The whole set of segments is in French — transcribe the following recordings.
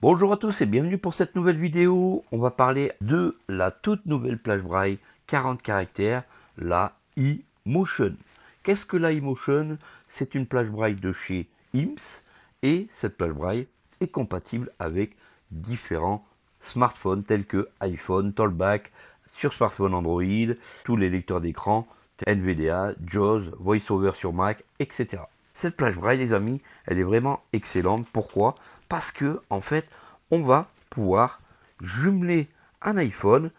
Bonjour à tous et bienvenue pour cette nouvelle vidéo. On va parler de la toute nouvelle plage braille 40 caractères, la e-motion. Qu'est-ce que la e-motion? C'est une plage braille de chez IMS et cette plage braille est compatible avec différents smartphones tels que iPhone, Tollback, sur smartphone Android, tous les lecteurs d'écran, NVDA, JAWS, VoiceOver sur Mac, etc. Cette plage braille, les amis, elle est vraiment excellente. Pourquoi? Parce que, en fait, on va pouvoir jumeler un iPhone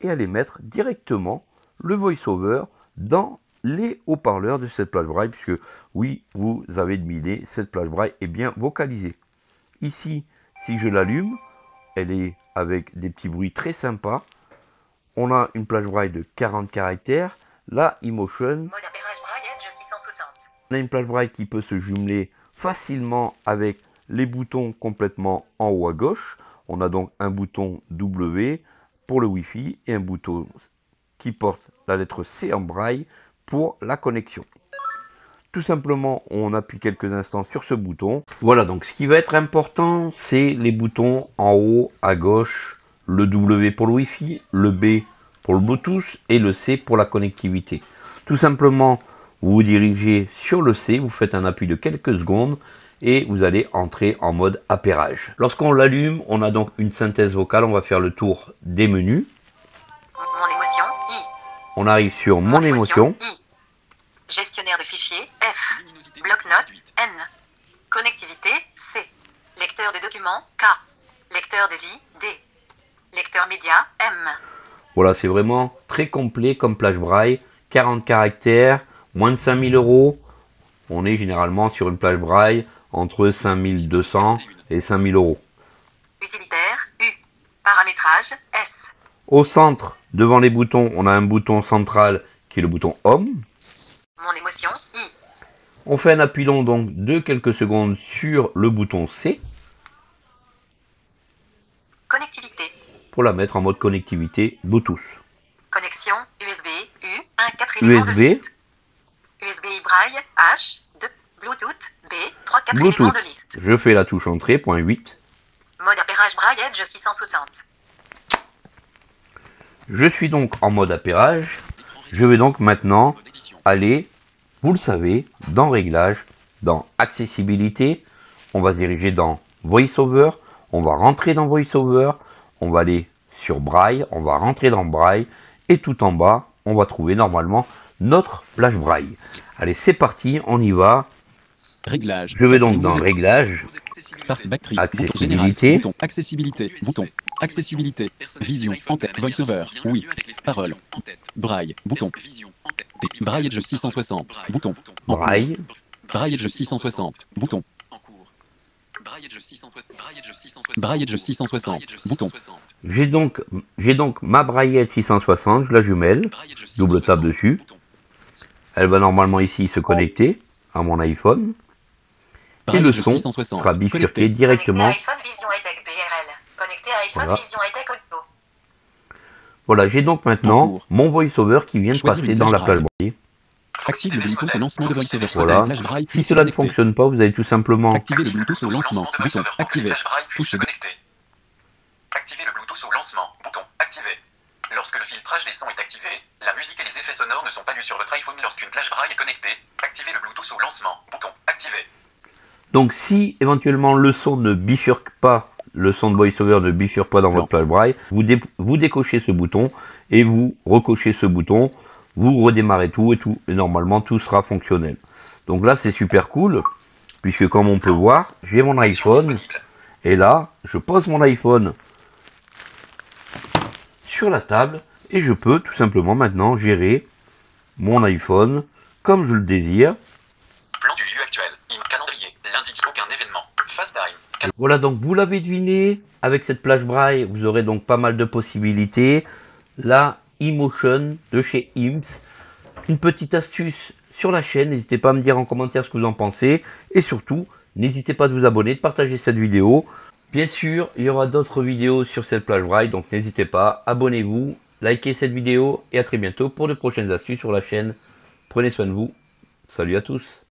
et aller mettre directement le VoiceOver dans les haut-parleurs de cette plage braille, puisque oui, vous avez deviné, cette plage braille est bien vocalisée. Ici, si je l'allume, elle est avec des petits bruits très sympas. On a une plage braille de 40 caractères. La emotion. On a une plage braille qui peut se jumeler facilement avec les boutons complètement en haut à gauche. On a donc un bouton W pour le Wi-Fi et un bouton qui porte la lettre C en braille pour la connexion. Tout simplement, on appuie quelques instants sur ce bouton. Voilà, donc ce qui va être important, c'est les boutons en haut à gauche. Le W pour le Wi-Fi, le B pour le Bluetooth et le C pour la connectivité. Tout simplement, vous vous dirigez sur le C, vous faites un appui de quelques secondes et vous allez entrer en mode appairage. Lorsqu'on l'allume, on a donc une synthèse vocale. On va faire le tour des menus. Mon émotion, I. On arrive sur Mon, émotion. I. Gestionnaire de fichiers, F. Bloc-notes, N. Connectivité, C. Lecteur de documents, K. Lecteur des I, D. Lecteur média, M. Voilà, c'est vraiment très complet comme plage braille. 40 caractères, moins de 5000 euros. On est généralement sur une plage braille entre 5200 et 5000 euros. Utilitaire, U. Paramétrage, S. Au centre, devant les boutons, on a un bouton central qui est le bouton Home. Mon émotion, I. On fait un appui long donc de quelques secondes sur le bouton C Connectivité. pour la mettre en mode connectivité Bluetooth. Connexion, USB, U. 1, 4 éléments de USB. liste. Braille, H. 2. Bluetooth, B. 3, 4 éléments de liste. Je fais la touche entrée, point 8. Mode appairage braille Edge 660. Je suis donc en mode appairage. Je vais donc maintenant aller, vous le savez, dans Réglages, dans Accessibilité. On va se diriger dans VoiceOver. On va rentrer dans VoiceOver. On va aller sur Braille. On va rentrer dans Braille. Et tout en bas, on va trouver normalement notre plage Braille. Allez, c'est parti, on y va. Réglages. Je vais donc dans Réglages. Batterie. Accessibilité. Bouton. Accessibilité. Bouton. Accessibilité. Vision. En-tête. VoiceOver. Oui. Parole. Braille. Bouton. Braille Edge 660. Bouton. En. Braille. Braille Edge 660. Bouton. Braille Edge 660. Bouton. J'ai donc, j'ai donc ma braillette 660, je la jumelle. Double tape dessus. Elle va normalement ici se connecter à mon iPhone. Et Braille le son 660. sera bifurqué Connecté. directement. Connecté iPhone Vision Tech BRL. Connecté à iPhone Voilà. Voilà, j'ai donc En maintenant mon voice-over qui vient de Choisis passer dans la plage plage braille. Active le Bluetooth au lancement de VoiceOver. Voilà. Si cela ne fonctionne pas, vous allez tout simplement Activer le Bluetooth au lancement. Bouton. Activé. Touche de connecté. Activer le Bluetooth au lancement. Bouton. Activé. Lorsque le filtrage des sons est activé, la musique et les effets sonores ne sont pas lus sur votre iPhone lorsqu'une plage braille est connectée. Activez le Bluetooth au lancement. Bouton. Activé. Donc si éventuellement le son ne bifurque pas, le son de voiceover ne bifurque pas dans Non. votre plage braille, vous, dé- vous décochez ce bouton et vous recochez ce bouton, vous redémarrez tout et tout, et normalement tout sera fonctionnel. Donc là c'est super cool, puisque comme on peut voir, j'ai mon iPhone, et là je pose mon iPhone sur la table, et je peux tout simplement maintenant gérer mon iPhone comme je le désire. Plan du lieu actuel. Calendrier. Aucun événement. Fast time. Cal- Voilà, donc vous l'avez deviné, avec cette plage braille, vous aurez donc pas mal de possibilités. La emotion de chez IMS. Une petite astuce sur la chaîne, n'hésitez pas à me dire en commentaire ce que vous en pensez. Et surtout, n'hésitez pas à vous abonner, de partager cette vidéo. Bien sûr, il y aura d'autres vidéos sur cette plage braille, donc n'hésitez pas, abonnez-vous, likez cette vidéo et à très bientôt pour de prochaines astuces sur la chaîne. Prenez soin de vous. Salut à tous.